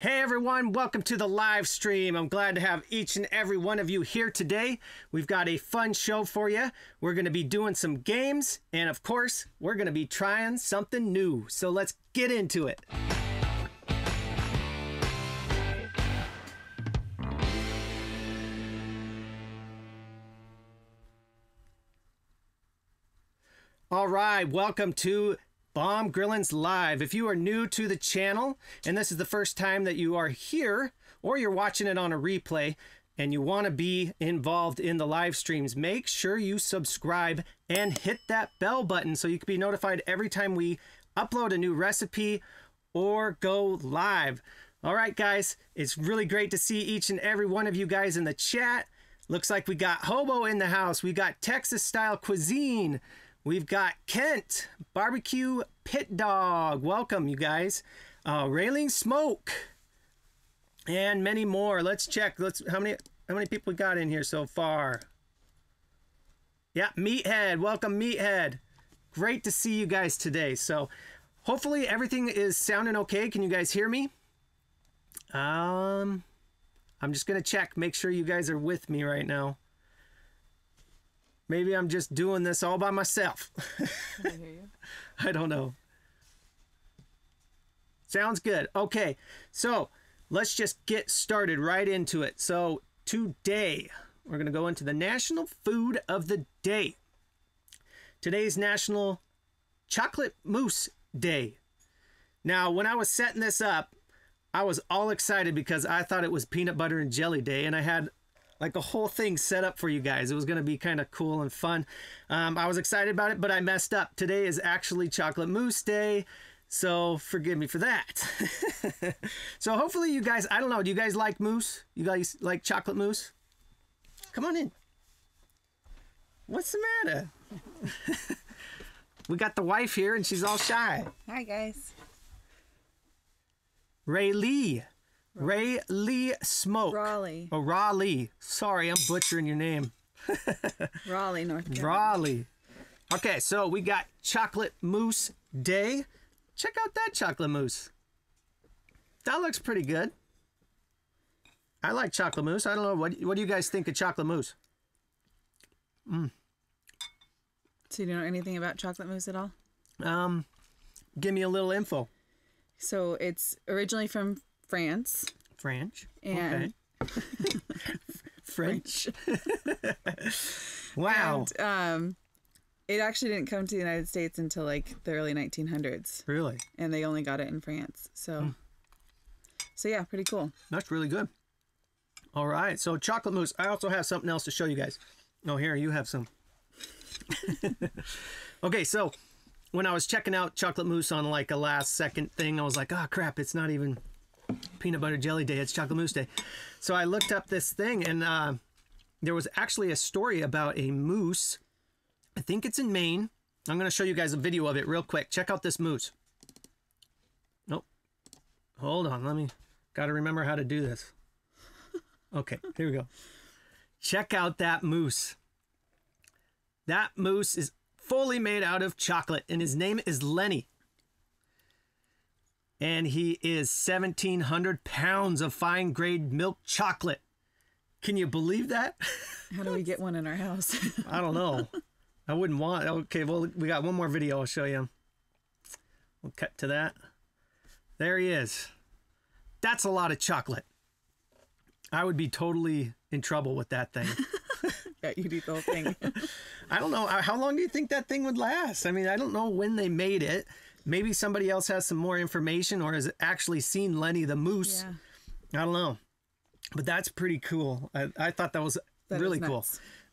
Hey everyone, welcome to the live stream. I'm glad to have each and every one of you here today. We've got a fun show for you. We're going to be doing some games, and of course, we're going to be trying something new. So let's get into it. All right, welcome to Baum Grillin'z Live. If you are new to the channel and this is the first time that you are here or you're watching it on a replay and you want to be involved in the live streams, make sure you subscribe and hit that bell button so you can be notified every time we upload a new recipe or go live. All right, guys, it's really great to see each and every one of you guys in the chat. Looks like we got Hobo in the house. We got Texas style cuisine. We've got Kent, Barbecue Pit Dog. Welcome, you guys. Uh, Railing Smoke, and many more. Let's check. Let's how many how many people we got in here so far? Yeah, Meathead. Welcome, Meathead. Great to see you guys today. So, hopefully everything is sounding okay. Can you guys hear me? Um, I'm just gonna check. Make sure you guys are with me right now. Maybe I'm just doing this all by myself. I hear you. I don't know. Sounds good. Okay, so let's just get started right into it. So, today we're going to go into the national food of the day. Today's National Chocolate Mousse Day. Now, when I was setting this up, I was all excited because I thought it was peanut butter and jelly day, and I had like a whole thing set up for you guys. It was going to be kind of cool and fun. Um, I was excited about it, but I messed up. Today is actually chocolate mousse day. So forgive me for that. so hopefully you guys, I don't know, do you guys like mousse? You guys like chocolate mousse? Come on in. What's the matter? we got the wife here and she's all shy. Hi guys. Ray Lee. Ray Lee Smoke. Raleigh. Oh, Raleigh. Sorry, I'm butchering your name. Raleigh, North Carolina. Raleigh. Okay, so we got chocolate mousse day. Check out that chocolate mousse. That looks pretty good. I like chocolate mousse. I don't know what what do you guys think of chocolate mousse? Mm. So you don't know anything about chocolate mousse at all? Um, give me a little info. So it's originally from France. French. And- okay. French. wow. And um it actually didn't come to the United States until like the early 1900s really? and they only got it in France. So Hmm. So yeah, pretty cool. That's really good. All right. So chocolate mousse. I also have something else to show you guys. Oh, here you have some. okay, so when I was checking out chocolate mousse on like a last second thing, I was like, oh crap, it's not even peanut butter jelly day. It's chocolate mousse day. So I looked up this thing and uh, there was actually a story about a moose. I think it's in Maine. I'm going to show you guys a video of it real quick. Check out this moose. Nope. Hold on. Let me. Got to remember how to do this. Okay, here we go. Check out that moose. That moose is fully made out of chocolate, and his name is Lenny. And he is 1,700 pounds of fine grade milk chocolate. Can you believe that? How do we get one in our house? I don't know. I wouldn't want. Okay, well, we got one more video I'll show you. We'll cut to that. There he is. That's a lot of chocolate. I would be totally in trouble with that thing. yeah, you'd eat the whole thing. I don't know. How long do you think that thing would last? I mean, I don't know when they made it. Maybe somebody else has some more information or has actually seen Lenny the Moose. yeah. I don't know. But that's pretty cool. I, I thought that was That really cool.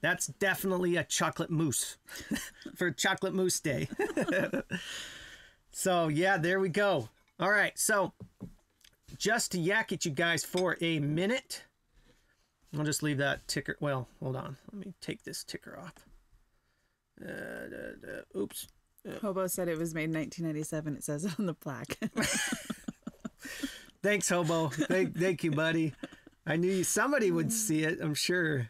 That's definitely a chocolate mousse for Chocolate Mousse Day. so, yeah, there we go. All right. So, just to yak at you guys for a minute, I'll just leave that ticker. Well, hold on. Let me take this ticker off. Uh, da, da, oops. Hobo said it was made in 1997. It says on the plaque. Thanks, Hobo. thank, thank you, buddy. I knew somebody would see it. I'm sure.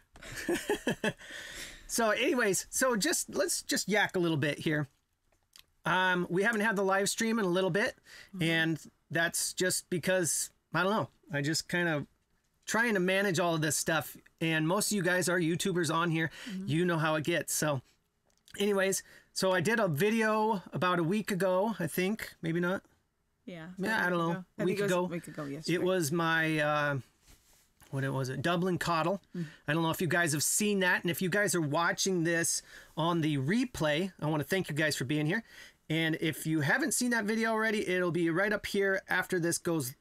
so, anyways, so just let's just yak a little bit here. Um, we haven't had the live stream in a little bit, and that's just because I don't know. I just kind of trying to manage all of this stuff. And most of you guys are YouTubers on here. You know how it gets. So, anyways, so I did a video about a week ago, I think. Maybe not. Yeah. Yeah, I don't know. I Week it was ago. A week ago, yes. It was my uh, what it was it Dublin Coddle. I don't know if you guys have seen that, and if you guys are watching this on the replay, I want to thank you guys for being here. And if you haven't seen that video already, it'll be right up here after this goes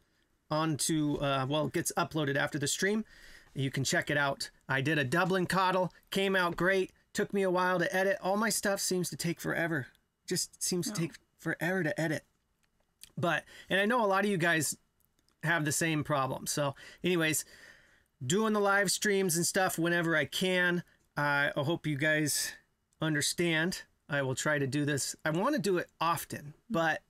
on to uh, well, it gets uploaded after the stream. You can check it out. I did a Dublin Coddle, came out great. Took me a while to edit. All my stuff seems to take forever. Just seems to take forever to edit. But and I know a lot of you guys have the same problem. So, anyways, doing the live streams and stuff whenever I can. I hope you guys understand. I will try to do this. I want to do it often, but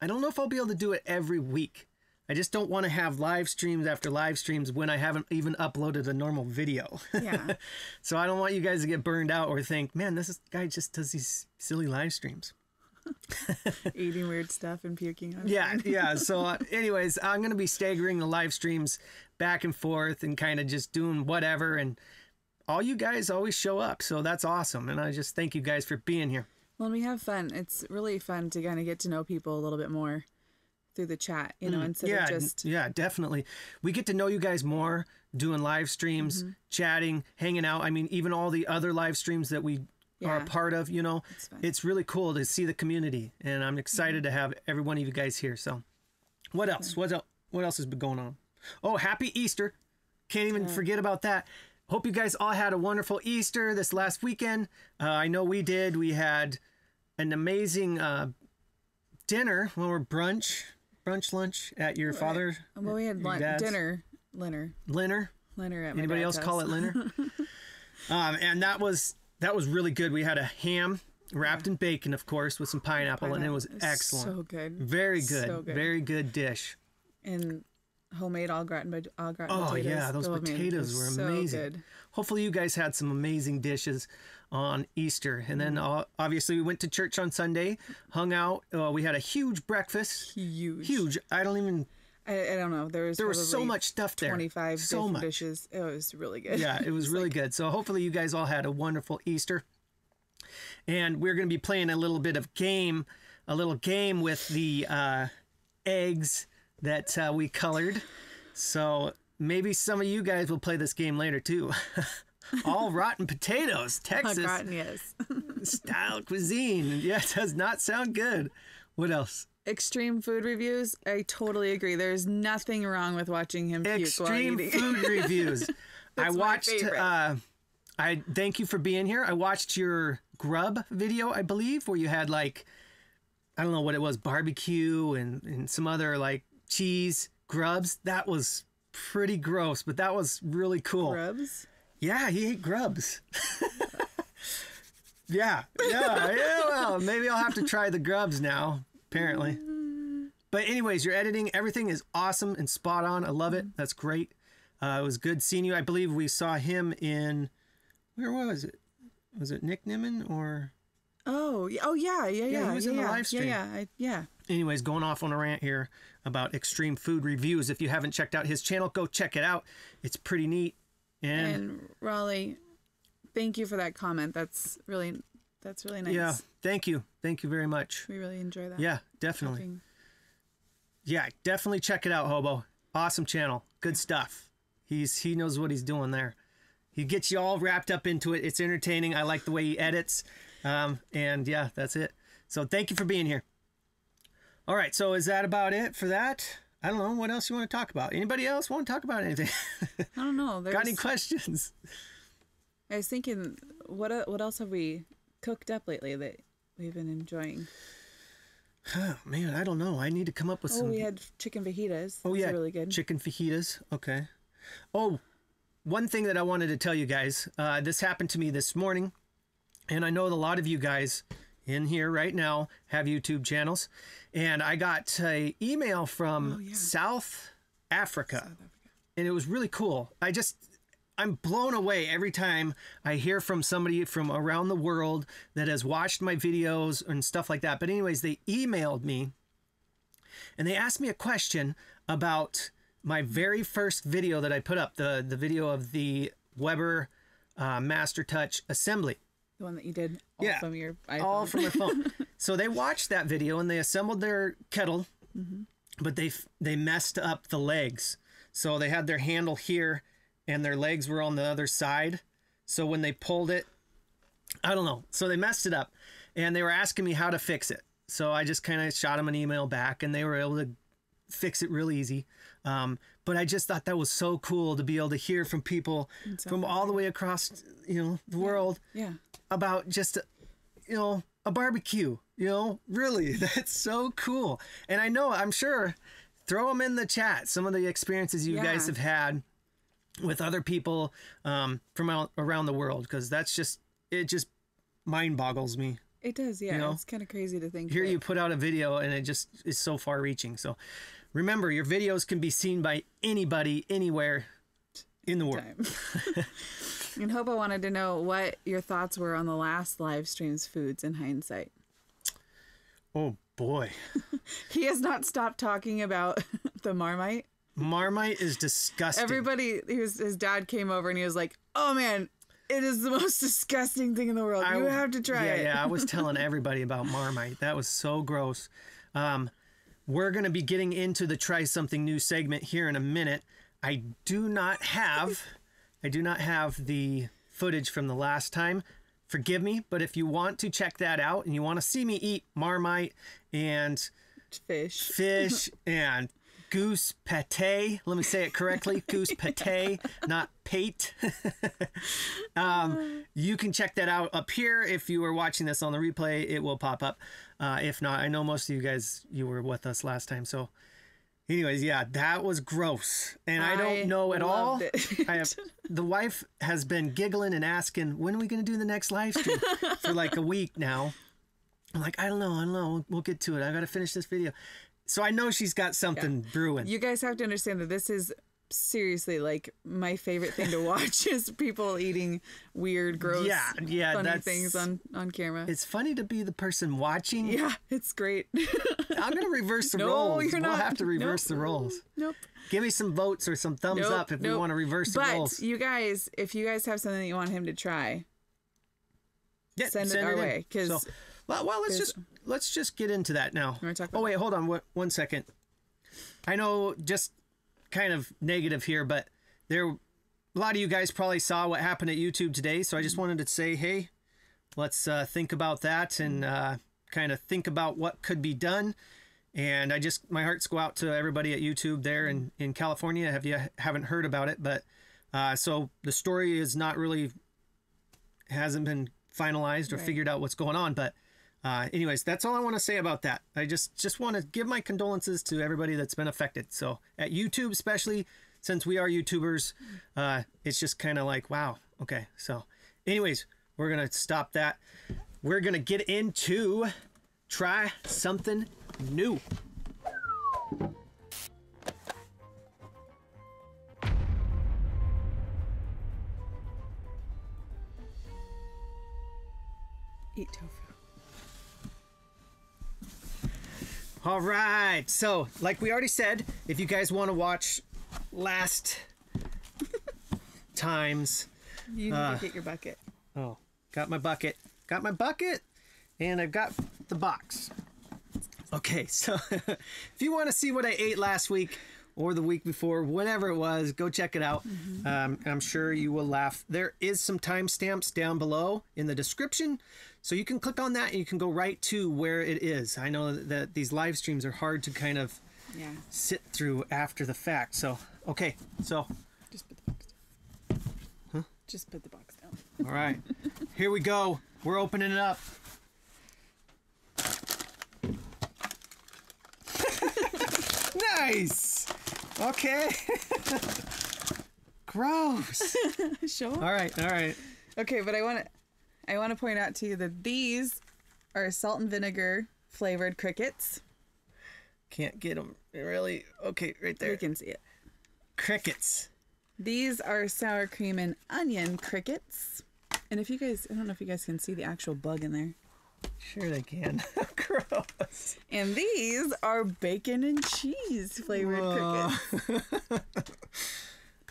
I don't know if I'll be able to do it every week. I just don't want to have live streams after live streams when I haven't even uploaded a normal video. Yeah. so I don't want you guys to get burned out or think, man, this guy just does these silly live streams. Eating weird stuff and puking on Yeah, yeah. So, uh, anyways, I'm gonna be staggering the live streams back and forth and kind of just doing whatever. And all you guys always show up, so that's awesome. And I just thank you guys for being here. Well, we have fun. It's really fun to kind of get to know people a little bit more through the chat, you know, instead Mm, yeah, of just yeah, definitely. We get to know you guys more doing live streams, Mm-hmm. chatting, hanging out. I mean, even all the other live streams that we are a part of. You know, fun. it's really cool to see the community, and I'm excited Mm-hmm. to have every one of you guys here. So, what else? What else? What else has been going on? Oh, happy Easter! Can't even forget about that. Hope you guys all had a wonderful Easter this last weekend. Uh, I know we did. We had an amazing uh, dinner, or brunch, brunch lunch at your father, well, we had lunch, dinner, dinner, Linner. dinner at my Anybody else dad's call it Linner? um, and that was that was really good. We had a ham wrapped in bacon, of course, with some pineapple, and it was Pineapple. excellent. So good. Very good. So good. Very good dish. And homemade au gratin, but au gratin Oh potatoes. yeah, those Oh, potatoes were so amazing. good. Hopefully you guys had some amazing dishes on Easter. And then Mm-hmm. uh, obviously we went to church on Sunday, hung out. Uh, we had a huge breakfast. Huge. Huge. I don't even I, I don't know. There was there was so much stuff there. 25 so much. dishes. It was really good. yeah, it was really good. So hopefully you guys all had a wonderful Easter. And we're going to be playing a little bit of game, a little game with the uh, eggs that uh, we colored. So maybe some of you guys will play this game later too. all rotten potatoes, Texas gratin, yes. style cuisine. Yeah, it does not sound good. What else? Extreme food reviews. I totally agree. There's nothing wrong with watching him puke while extreme eating. food reviews. I watched. Uh, I thank you for being here. I watched your grub video, I believe, where you had like, I don't know what it was, barbecue and and some other like cheese grubs. That was pretty gross, but that was really cool. Rubs. Yeah, he ate grubs. yeah, yeah, yeah. Well, maybe I'll have to try the grubs now. Apparently. But anyways, your editing, everything is awesome and spot on. I love it. That's great. Uh, it was good seeing you. I believe we saw him in where was it? Was it Nick Nimmin or? Oh, yeah. oh yeah, yeah, yeah. he was yeah, in the yeah, live stream. Yeah, yeah, I, yeah. Anyways, going off on a rant here about extreme food reviews. If you haven't checked out his channel, go check it out. It's pretty neat. And, And Raleigh, thank you for that comment. That's really, that's really nice. yeah, thank you, thank you very much. We really enjoy that. Yeah, definitely. Helping. Yeah, definitely check it out, Hobo. Awesome channel. Good stuff. He's he knows what he's doing there. He gets you all wrapped up into it. It's entertaining. I like the way he edits. Um, and yeah, that's it. So thank you for being here. All right, so is that about it for that? I don't know. What else you want to talk about? Anybody else want to talk about anything? I don't know. There's, Got any questions? I was thinking, what what else have we cooked up lately that we've been enjoying? Oh, man, I don't know. I need to come up with Oh, some. we had chicken fajitas. Oh Those yeah, really good. Chicken fajitas. Okay. Oh, one thing that I wanted to tell you guys. Uh, this happened to me this morning, and I know a lot of you guys in here right now have YouTube channels, and I got a email from Oh, yeah. South Africa, and it was really cool. I just I'm blown away every time I hear from somebody from around the world that has watched my videos and stuff like that. But anyways, they emailed me and they asked me a question about my very first video that I put up, the the video of the Weber uh, Master Touch assembly. The one that you did all Yeah. from your iPhone. all from my phone. so they watched that video and they assembled their kettle, but they they messed up the legs. So they had their handle here, and their legs were on the other side. So when they pulled it, I don't know. So they messed it up, and they were asking me how to fix it. So I just kind of shot them an email back, and they were able to fix it real easy. Um, but I just thought that was so cool to be able to hear from people from all the way across, you know, the world yeah. About just you know a barbecue you know really that's so cool and i know i'm sure throw them in the chat some of the experiences you guys have had with other people um, from out, around the world because that's just it just mind boggles me It does, yeah. You know? It's kind of crazy to think. here that- you put out a video and it just is so far reaching so remember your videos can be seen by anybody anywhere in the world. and Hobo wanted to know what your thoughts were on the last live stream's foods in hindsight. oh boy He has not stopped talking about the Marmite. marmite is disgusting Everybody, he was, his dad came over and he was like, "Oh man, it is the most disgusting thing in the world. I- you have to try yeah, it." Yeah, I was telling everybody about Marmite. That was so gross. Um, we're going to be getting into the try something new segment here in a minute. I do not have, I do not have the footage from the last time. Forgive me, but if you want to check that out and you want to see me eat Marmite and Fish. fish and goose pate. Let me say it correctly goose pate, not pate. um, you can check that out up here. If you are watching this on the replay, it will pop up. Uh, if not, I know most of you guys, you were with us last time. So, anyways, yeah, that was gross. And I, I don't know at all. I have, the wife has been giggling and asking, when are we going to do the next live stream for like a week now. I'm like, I don't know, I don't know. We'll, we'll get to it. I got to finish this video. So I know she's got something brewing. You guys have to understand that this is seriously like my favorite thing to watch is people eating weird, gross, Yeah, yeah, funny that's- things on on camera. it's funny to be the person watching. yeah, it's great. I'm gonna reverse the No, roles. you're not. we'll have to reverse Nope. the roles. nope. Give me some votes or some thumbs Nope, up if we nope. want to reverse the But roles. you guys, if you guys have something that you want him to try, Yeah, send it our way. Because So, well, well, let's just let's just get into that now. oh wait, hold on, one, one second. I know, just kind of negative here, but there, a lot of you guys probably saw what happened at YouTube today, so I just wanted to say, hey, let's uh, think about that and uh, kind of think about what could be done. And I just my hearts go out to everybody at YouTube there in in California. Have you haven't heard about it, but uh, so the story is not really hasn't been finalized or Right. figured out what's going on. But uh, anyways, that's all I want to say about that. I just just want to give my condolences to everybody that's been affected. So at YouTube, especially since we are YouTubers, uh, it's just kind of like wow. Okay, so anyways, we're gonna stop that. We're gonna get into try something new. All right. So, like we already said, if you guys want to watch last times, You need Uh, to get your bucket. oh, got my bucket, got my bucket, and I've got the box. Okay, so if you want to see what I ate last week or the week before, whatever it was, go check it out. Um, I'm sure you will laugh. There is some timestamps down below in the description, so you can click on that and you can go right to where it is. I know that these live streams are hard to kind of Yeah. sit through after the fact. So, okay, so Just put the box down. Huh? Just put the box down. all right, here we go. We're opening it up. nice. Okay. Gross. Sure. All right, all right. Okay, but I want to I want to point out to you that these are salt and vinegar flavored crickets. Can't get them really. Okay, right there. You can see it. Crickets. These are sour cream and onion crickets. And if you guys, I don't know if you guys can see the actual bug in there. Sure they can. Gross. And these are bacon and cheese flavored Whoa. crickets.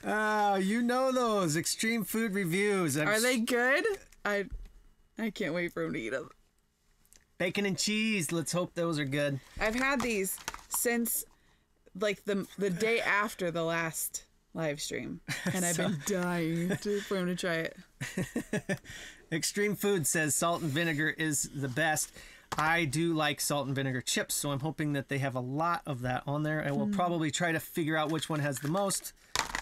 Ah, you know those extreme food reviews. I'm Are they good? I I can't wait for him to eat them. bacon and cheese? Let's hope those are good. I've had these since like the the day after the last live stream, and I've been dying to, for him to try it. Extreme Food says salt and vinegar is the best. I do like salt and vinegar chips, so I'm hoping that they have a lot of that on there. And Hmm. we'll probably try to figure out which one has the most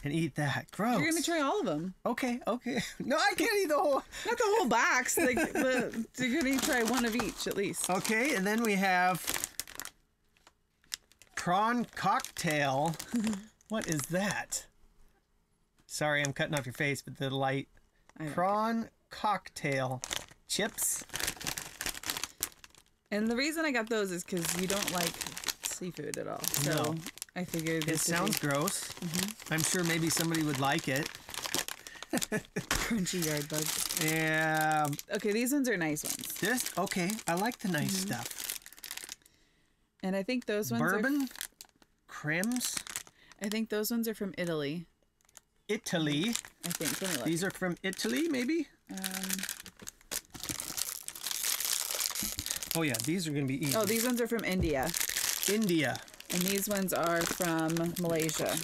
and eat that. Gross. You're gonna try all of them, Okay, okay. No, I can't eat the whole. not the whole box. Like the, you're gonna try one of each at least. Okay, and then we have prawn cocktail. what is that? Sorry, I'm cutting off your face, but the light. Prawn cocktail chips. And the reason I got those is because you don't like seafood at all. So No. I figured It sounds be gross. Mm-hmm. I'm sure maybe somebody would like it. crunchy yard bugs. Yeah, Okay, these ones are nice ones, this okay. I like the nice Mm-hmm. stuff. and I think those ones Bourbon, crims, are. I think those ones are from Italy. Italy. I think. Let me look. These are from Italy, maybe. Um, Oh yeah, these are gonna be easy. oh, these ones are from India, India. And these ones are from Malaysia.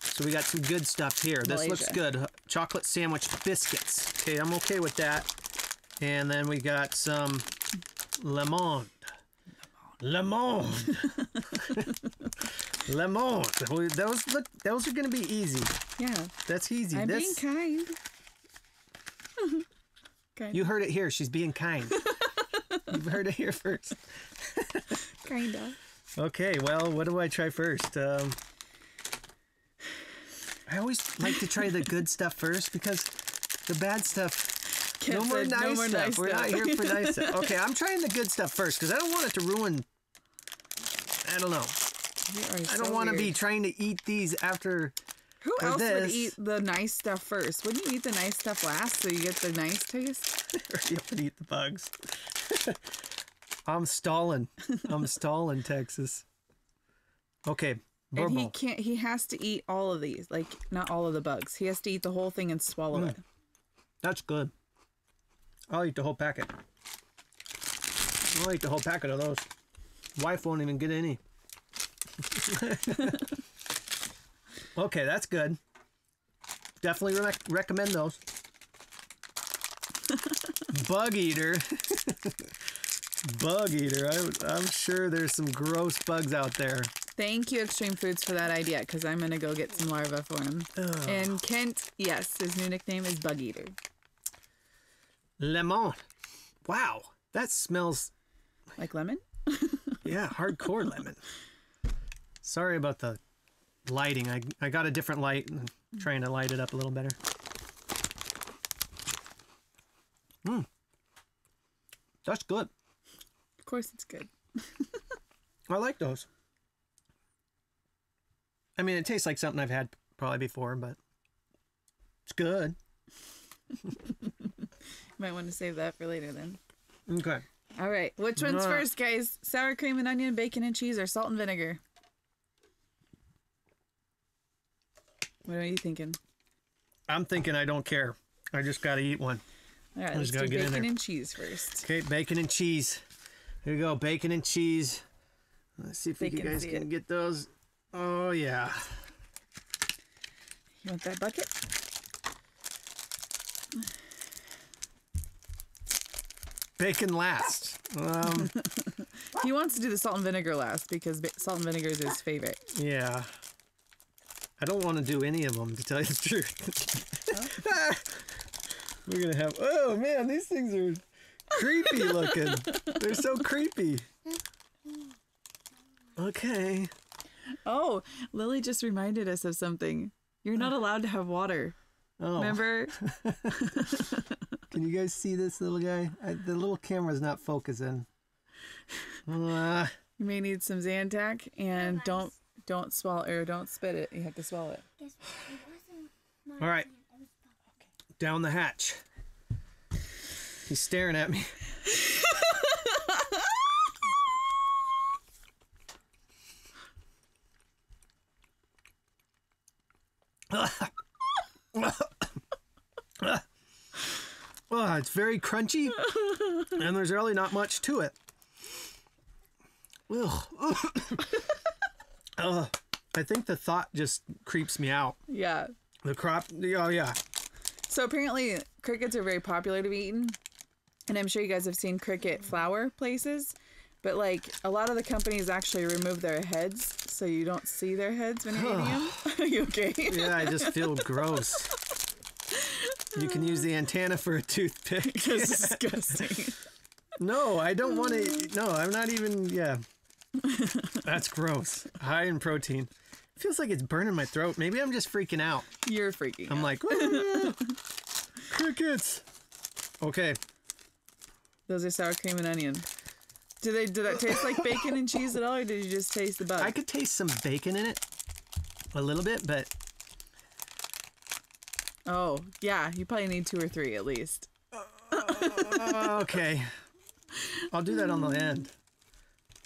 So we got some good stuff here. This looks good. Chocolate sandwich biscuits. Okay, I'm okay with that. And then we got some Le Monde. Le Monde. Le Monde. Those look. Those are gonna be easy. Yeah, That's easy. I'm this, being kind. kind. You heard it here. She's being kind. You've heard it here first. kinda. Okay, well, what do I try first? Um, I always like to try the good stuff first because the bad stuff. No more nice no more stuff. nice We're not here for nice stuff. Okay, I'm trying the good stuff first because I don't want it to ruin. I don't know. I don't want to be trying to eat these after. Who else would eat the nice stuff first? Wouldn't you eat the nice stuff last so you get the nice taste? Or you have to eat the bugs. I'm stalling. I'm stalling, Texas. Okay, And he can't. He has to eat all of these, like not all of the bugs. He has to eat the whole thing and swallow it. Mm. That's good. I'll eat the whole packet. I'll eat the whole packet of those. Wife won't even get any. okay, that's good. Definitely rec- recommend those. Bug eater. Bug eater. I, I'm sure there's some gross bugs out there. Thank you, Extreme Foods, for that idea because I'm gonna go get some larvae for him. And Kent, yes, his new nickname is Bug Eater. Lemon. Wow, that smells Like lemon? Yeah, hardcore lemon. Sorry about the lighting. I, I got a different light and I'm trying to light it up a little better. Hmm. That's good. Of course, it's good. I like those. I mean, it tastes like something I've had probably before, but it's good. Might want to save that for later then. Okay. All right, which one's first, guys? Sour cream and onion, bacon and cheese, or salt and vinegar? What are you thinking? I'm thinking I don't care. I just got to eat one. All right, I let's do gotta get in bacon and cheese first. Okay, bacon and cheese. Here we go, bacon and cheese. Let's see if you guys can get those. Oh yeah. You want that bucket? Bacon last. Um, He wants to do the salt and vinegar last because salt and vinegar is his favorite. yeah. I don't want to do any of them to tell you the truth. We're gonna have. Oh man, these things are creepy looking. They're so creepy. Okay. Oh, Lily just reminded us of something. You're not allowed to have water. Oh, Remember? can you guys see this little guy? I, the little camera's not focusing. Uh, You may need some Zantac and don't don't swallow or don't spit it. You have to swallow it. It wasn't All right. hand. It was the- down the hatch. He's staring at me. oh, it's very crunchy, and there's really not much to it. Ugh. I think the thought just creeps me out. Yeah. The crop. Oh yeah. So apparently, crickets are very popular to be eaten and I'm sure you guys have seen cricket flour places. But like a lot of the companies actually remove their heads, so you don't see their heads when you're eating them. Are you okay? Yeah, I just feel gross. You can use the antenna for a toothpick. It's disgusting. No, I don't want to. No, I'm not even. Yeah. That's gross. High in protein. Feels like it's burning my throat. Maybe I'm just freaking out. You're freaking. Out. I'm out. like, "Ah, crickets. Okay. Those are sour cream and onion. Do they? Do that taste like bacon and cheese at all, or did you just taste the bug? I could taste some bacon in it. A little bit, but Oh, yeah. You probably need two or three at least. okay. I'll do that on the end.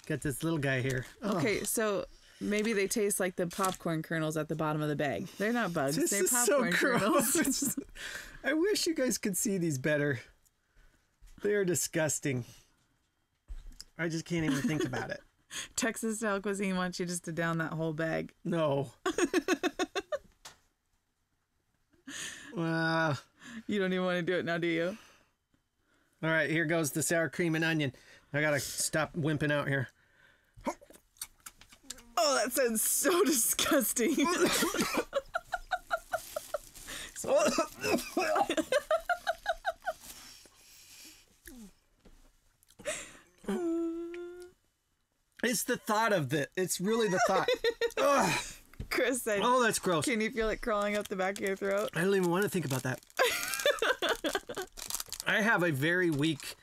Got this little guy here. Oh, Okay, so maybe they taste like the popcorn kernels at the bottom of the bag. They're not bugs. this They're is so popcorn kernels. gross. I wish you guys could see these better. They are disgusting. I just can't even think about it. Texas style cuisine wants you just to down that whole bag. No. Uh, You don't even want to do it now, do you? all right, here goes the sour cream and onion. I gotta stop wimping out here. Oh, that sounds so disgusting. It's the thought of it. It's really the thought. Ugh. Chris said, Oh, that's gross. "Can you feel it crawling up the back of your throat?" I don't even want to think about that. I have a very weak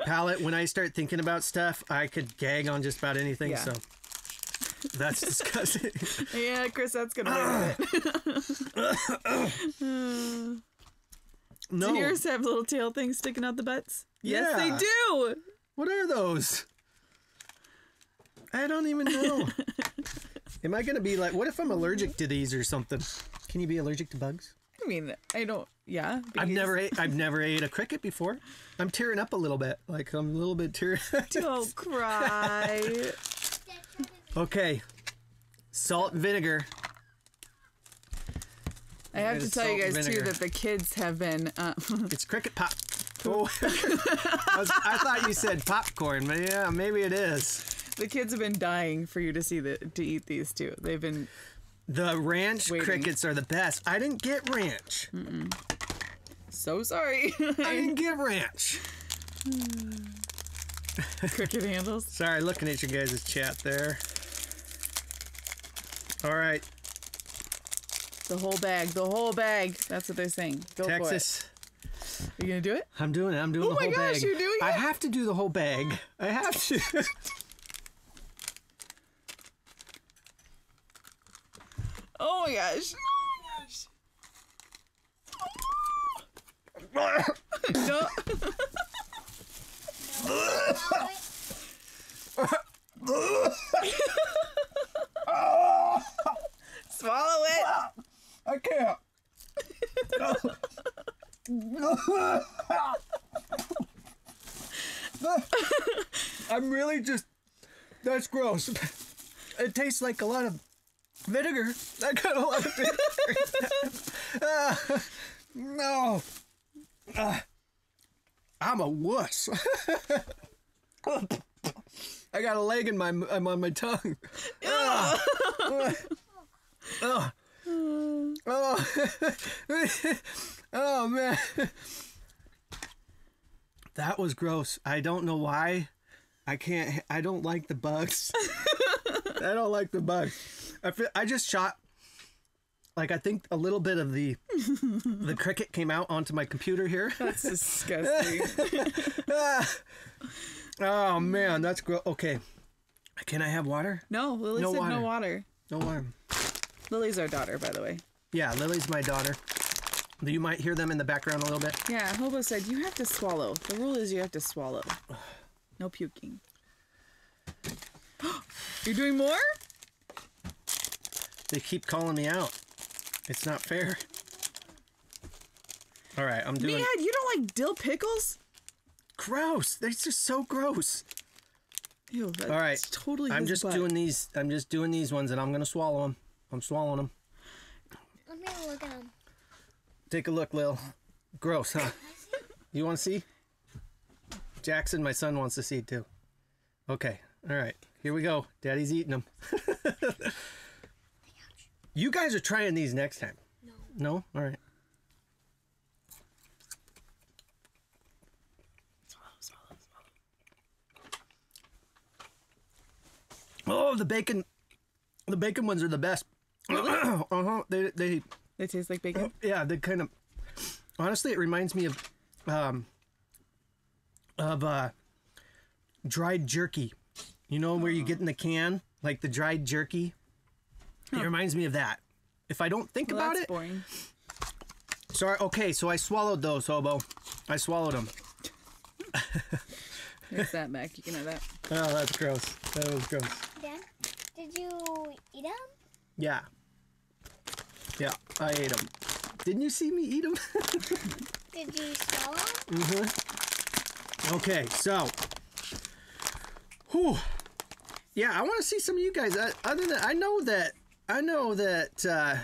palate. When I start thinking about stuff, I could gag on just about anything. Yeah. So that's disgusting. Yeah, Chris, that's gonna be it. No. Do yours have little tail things sticking out the butts? Yes, they do. What are those? I don't even know. Am I gonna be like? What if I'm allergic to these or something? Can you be allergic to bugs? I mean, I don't. Yeah, I've never ate. I've never ate a cricket before. I'm tearing up a little bit. Like I'm a little bit tearing. Don't cry. okay. Salt and vinegar. I have to tell you guys too that the kids have been. Uh, It's cricket pop. Oh, I, was, I thought you said popcorn, but yeah, maybe it is. The kids have been dying for you to see the to eat these too. They've been The ranch Waiting. crickets are the best. I didn't get ranch. so sorry. I didn't get ranch. Cricket handles. Sorry, looking at you guys' chat there. All right, The whole bag. The whole bag. That's what they're saying. Go Texas. for it. Are you gonna do it? I'm doing it. I'm doing Oh the my whole gosh, bag. you're doing it! I have to do the whole bag. I have to. Oh my gosh. Oh my gosh. No. Swallow it. I can't. I'm really just. That's gross. It tastes like a lot of vinegar. I got a lot of vinegar. Ah, no. Ah, I'm a wuss. I got a leg in my I'm on my tongue. Ah. Oh, oh man, that was gross. I don't know why. I can't. I don't like the bugs. I don't like the bugs. I feel, I just shot. Like I think a little bit of the the cricket came out onto my computer here. That's disgusting. Oh man, that's gross. Okay, can I have water? No, Lily No said water. no water. No water. Lily's our daughter, by the way. Yeah, Lily's my daughter. You might hear them in the background a little bit. Yeah, Hobo said you have to swallow. The rule is you have to swallow. No puking. You're doing more? They keep calling me out. It's not fair. All right, I'm doing Mia, you don't like dill pickles? gross. They're just so gross. Ew, that's All right, totally. I'm just butt. doing these. I'm just doing these ones, and I'm gonna swallow them. I'm swallowing them. Let me look at them. Take a look, Lil. Gross, huh? You want to see? Jackson, my son, wants to see too. Okay, all right. Here we go. Daddy's eating them. you guys are trying these next time. No. No? All right. Oh, the bacon. The bacon ones are the best. uh-huh. They, they They taste like bacon. yeah, they kind of. Honestly, it reminds me of, um, of uh, dried jerky. You know where you get in the can, like the dried jerky. It reminds me of that. If I don't think Well, about that's it, boring. sorry. Okay, so I swallowed those, hobo. I swallowed them. There's that back. You can have that. Oh, that's gross. That was gross. Dad, did you eat them? Yeah. Yeah, I ate them. Didn't you see me eat them? Did you swallow 'em? Okay, so, whew. yeah, I want to see some of you guys. Uh, other than I know that I know that uh,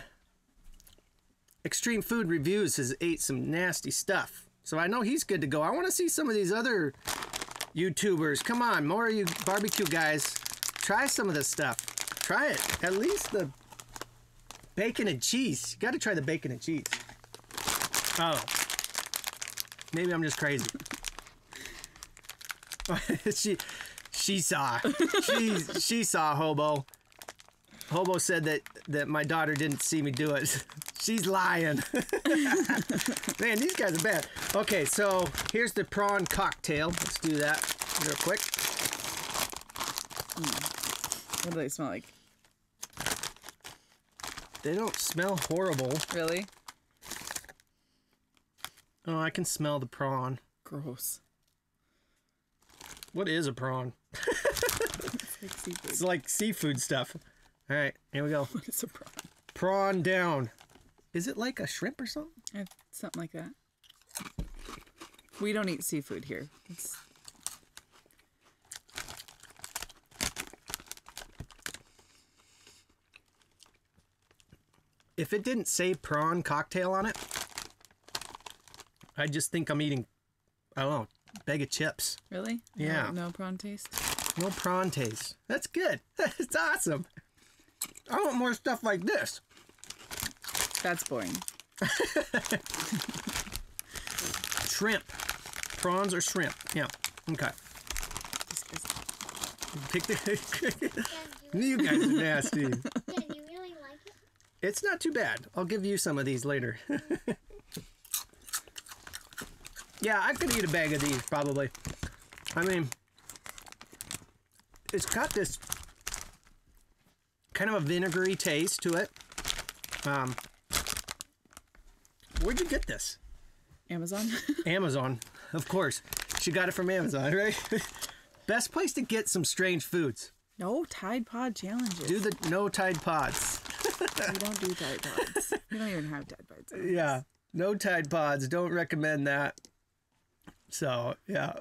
Extreme Food Reviews has ate some nasty stuff, so I know he's good to go. I want to see some of these other YouTubers. Come on, more of you barbecue guys, try some of this stuff. Try it. At least the bacon and cheese. You got to try the bacon and cheese. Oh, maybe I'm just crazy. she she saw she she saw hobo hobo said that that my daughter didn't see me do it. She's lying. Man these guys are bad. Okay so here's the prawn cocktail. Let's do that real quick. What do they smell like? they don't smell horrible. Really? oh i can smell the prawn. Gross. what is a prawn? It's like seafood. it's like seafood stuff all right here we go What is a prawn? prawn down is it like a shrimp or something Eh, Something like that. We don't eat seafood here. It's, if it didn't say prawn cocktail on it, I just think I'm eating, I don't know, bag of chips. really? No- Yeah. No, prawn taste? No prawn taste. That's good. That's awesome. I want more stuff like this. That's boring. Shrimp. Prawns or shrimp. Yeah. Okay. Pick the. You, you guys are nasty. Dad, you really like it? It's not too bad. I'll give you some of these later. yeah, I could eat a bag of these probably. I mean, it's got this kind of a vinegary taste to it. Um, where'd you get this? Amazon? Amazon, of course. She got it from Amazon, right? Best place to get some strange foods. no Tide Pod challenges. Do the no Tide Pods. we don't do Tide Pods. we don't even have Tide Pods. Yeah, no Tide Pods. Don't recommend that. So yeah.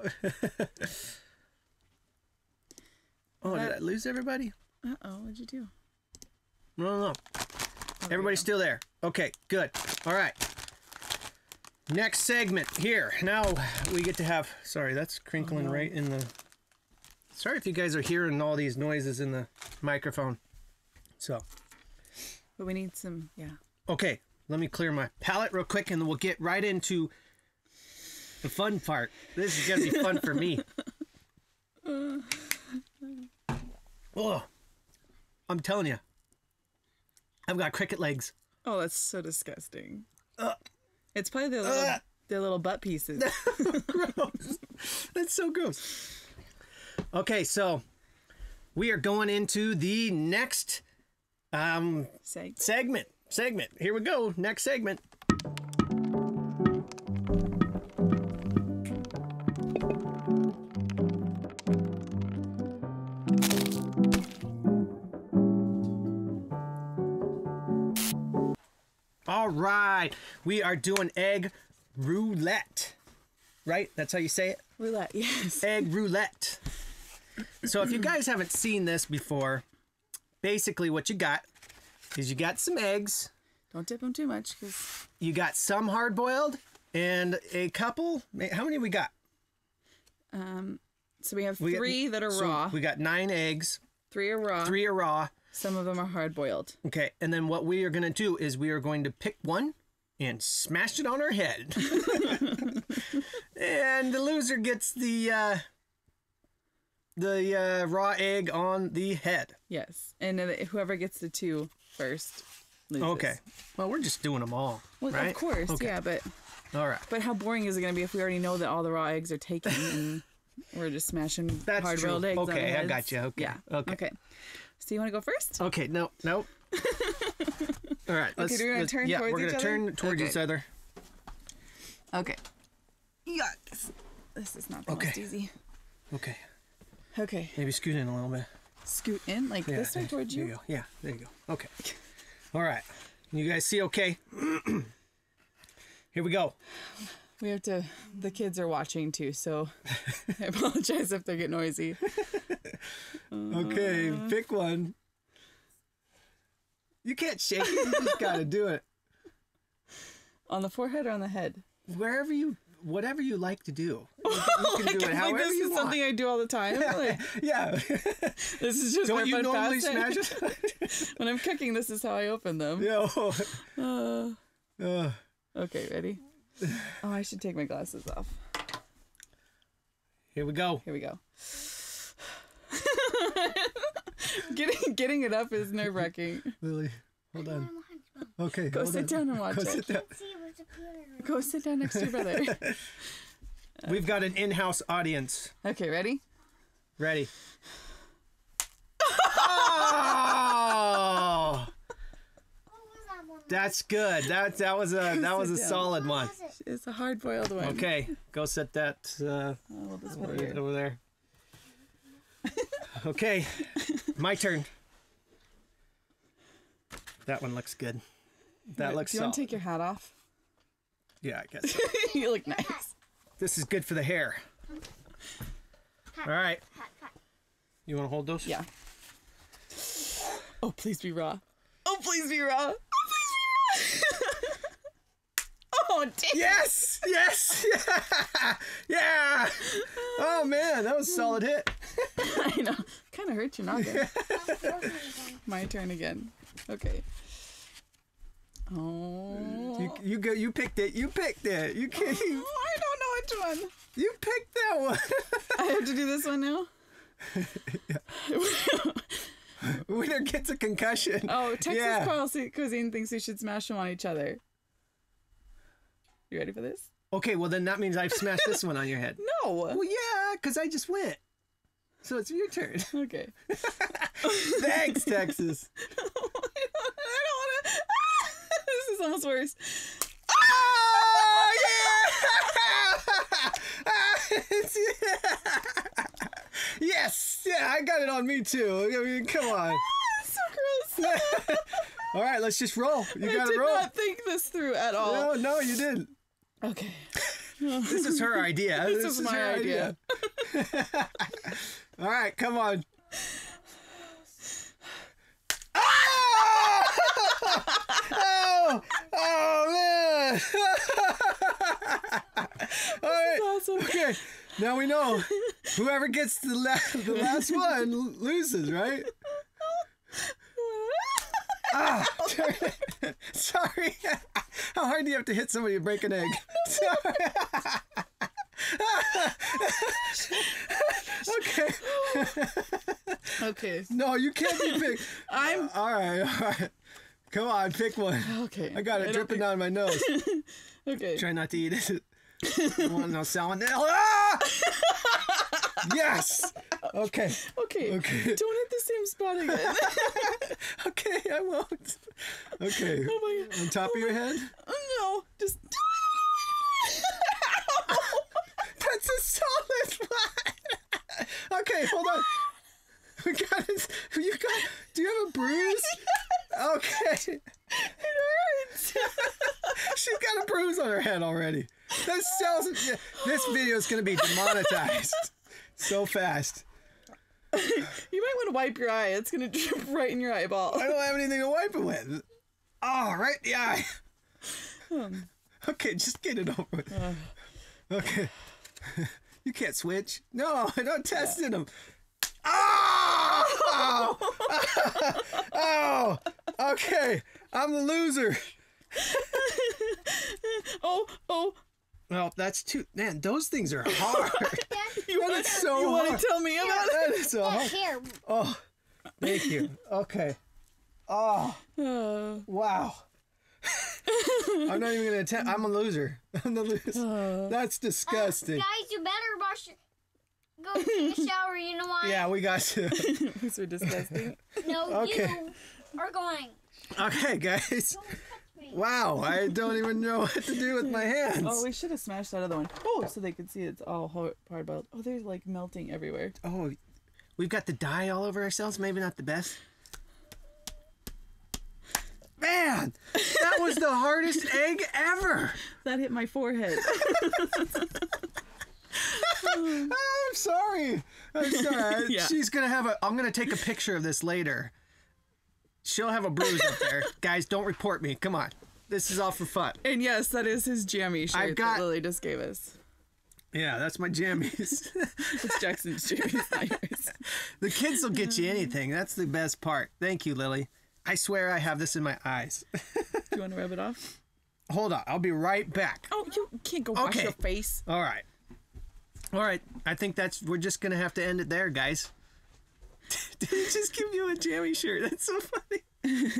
oh, did I lose everybody? Uh oh, what'd you do? No, no, no. Oh, Everybody's still there. Okay, good. All right. Next segment here. Now we get to have. Sorry, that's crinkling oh, right in the. Sorry if you guys are hearing all these noises in the microphone. So, But we need some, yeah. okay, let me clear my palate real quick and then we'll get right into the fun part. This is going to be fun for me. Oh, I'm telling you, I've got cricket legs. Oh, that's so disgusting. Ugh. It's probably the little, Ugh. the little butt pieces. gross. That's so gross. Okay, so we are going into the next um segment. Segment. Here we go. Next segment. We are doing egg roulette. Right? That's how you say it? Roulette, yes. Egg roulette. So if you guys haven't seen this before, basically what you got is you got some eggs, Don't dip them too much because you got some hard boiled, and a couple. How many we got? um, so we have We got- three that are so raw. We got nine eggs. three are raw. Three are raw. Some of them are hard boiled. Okay, and then what we are going to do is we are going to pick one and smash it on her head. and the loser gets the uh, the uh, raw egg on the head. Yes, and whoever gets the two first loses. Okay. Well, we're just doing them all, Well, right? of course, Okay. yeah, but All right. but how boring is it going to be if we already know that all the raw eggs are taken and we're just smashing That's hard boiled eggs? Okay, I got you. Okay, Yeah. okay. Okay. So you want to go first? Okay. No. No. all right. Let's, do we want to turn yeah, towards we're gonna other? turn towards Okay. each other. Okay. Yes. This is not the Okay. most easy. Okay. Okay. Maybe scoot in a little bit. Scoot in like Yeah, this way there- towards there you. you go. Yeah, there you go. Okay. All right. You guys see okay? Here we go. We have to. The kids are watching too, so I apologize if they get noisy. Okay, Uh. pick one. You can't shake it. You just gotta do it. On the forehead or on the head? Wherever you, whatever you like to do. You can, you can do it Like, however this you is want. something I do all the time. Like, yeah. this is just Don't you normally smash it? when I'm cooking, this is how I open them. no. Uh, Uh, okay, ready? Oh, I should take my glasses off. here we go. Here we go. getting getting it up is nerve wracking. Lily, hold on. Okay. Go sit on. down and watch Go it. sit down. See what's up here. Go sit down next to your brother. We've got an in-house audience. Okay, ready? Ready. oh, What was that one? that's good. That that was a that was a down. solid one. What was it? It's a hard boiled one. Okay, go set that uh, Oh, we'll just put it over here. over there. Okay, my turn. That one looks good. That looks Do you want to take your hat off? Yeah, I guess. so. you look nice. this is good for the hair. All right, Hot, hot. you want to hold those? Yeah. Oh, please be raw. Oh, please be raw. Oh, please be raw. Oh, damn. Yes! Yes! Yeah! yeah! Oh man, that was a solid hit. I know. Kind of hurt your noggin. I'm frozen again. My turn again. Okay. Oh. You, you go. You picked it. You picked it. You can't. Oh, I don't know which one. you picked that one. I have to do this one now. Winner gets a concussion. Oh, Texas Yeah. policy cuisine thinks we should smash them on each other. You ready for this? Okay, well then that means I've smashed this one on your head. No. Well, yeah, because I just went. So it's your turn. Okay. Thanks, Texas. I don't want to. this is almost worse. Oh yeah! yes, yeah, I got it on me too. I mean, come on. Ah, so gross. All right, let's just roll. You got to roll. I did not think this through at all. No, no, you didn't. Okay. This is her idea. This is my her idea. All right, come on. Oh! oh! Oh man! All right. Awesome. Okay. Now we know whoever gets the, la- the last one loses, right? Ah, sorry. How hard do you have to hit somebody to break an egg? Sorry. okay. Okay. No, you can't be big. I'm All right, all right. Come on, pick one. okay. I got it don't dripping think- down my nose. Okay. Try not to eat it. You want no salmonella? Ah! yes. Okay. Okay. Okay. Don't hit the same spot again. Okay, I won't. Okay. oh my god. On top of oh your head? Oh, no. Just. That's a solid one. okay, hold on. We got it. You got. Do you have a bruise? Okay. It hurts. She's got a bruise on her head already. This sells. This video is going to be demonetized so fast. You might want to wipe your eye. It's gonna drip right in your eyeball. I don't have anything to wipe it with. Oh, right in the eye. Um. Okay, just get it over with. Okay. You can't switch. No, I'm not testing them. Oh! oh! Okay, I'm the loser. Oh, oh. Well, that's too. Man, those things are hard. You want is so You want to tell me about it? that is so hard. Here. Oh, thank you. Okay. Oh, Uh, wow. I'm not even gonna attempt. I'm a loser. I'm the loser. That's disgusting. Guys, you better wash your. Go take a shower. You know why? Yeah, we got to. these are disgusting. No, Okay. you are going. Okay, guys. Wow, I don't even know what to do with my hands. Oh, we should have smashed that other one. Oh, so they could see it's all hard hard boiled. Oh, they're like melting everywhere. Oh, we've got the dye all over ourselves. Maybe not the best. Man, that was the hardest egg ever. That hit my forehead. I'm sorry. I'm sorry. Yeah. She's gonna have a. I'm gonna take a picture of this later. She'll have a bruise up there. Guys, don't report me. Come on. This is all for fun. and yes, that is his jammy shirt I've got- that Lily just gave us. Yeah, that's my jammies. It's Jackson's jammies, not yours. the kids will get you anything. That's the best part. Thank you, Lily. I swear I have this in my eyes. Do you want to rub it off? Hold on. I'll be right back. Oh, you can't go wash Okay. your face. All right. All right. I think that's we're just gonna have to end it there, guys. Did he just give you a jammy shirt? That's so funny.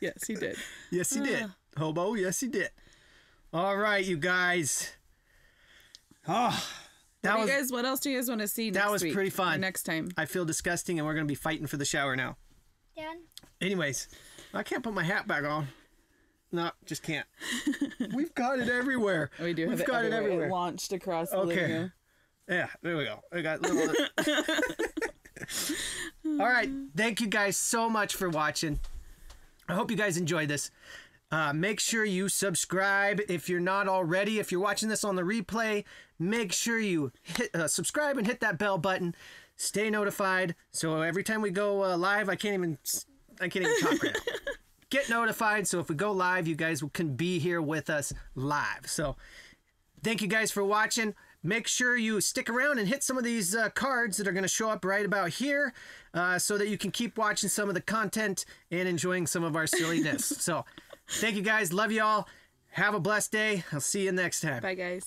Yes, he did. Yes, he did. Ah. Hobo, yes, he did. All right, you guys. Oh, that What, was. you guys, what else do you guys want to see next was week pretty fun. next time? I feel disgusting, and we're gonna be fighting for the shower now. Dad. Anyways, I can't put my hat back on. No, just can't. We've got it everywhere. We do have We've it got everywhere. it everywhere. launched across the Okay. living room. Yeah, there we go. I got little. All right. Thank you guys so much for watching. I hope you guys enjoyed this. Uh, make sure you subscribe if you're not already. If you're watching this on the replay, make sure you hit uh, subscribe and hit that bell button. Stay notified. So every time we go uh, live, I can't even I can't even talk right now. Get notified. So if we go live, you guys can be here with us live. So thank you guys for watching. Make sure you stick around and hit some of these uh, cards that are going to show up right about here uh, so that you can keep watching some of the content and enjoying some of our silliness. so, thank you guys. Love you all. Have a blessed day. I'll see you next time. Bye, guys.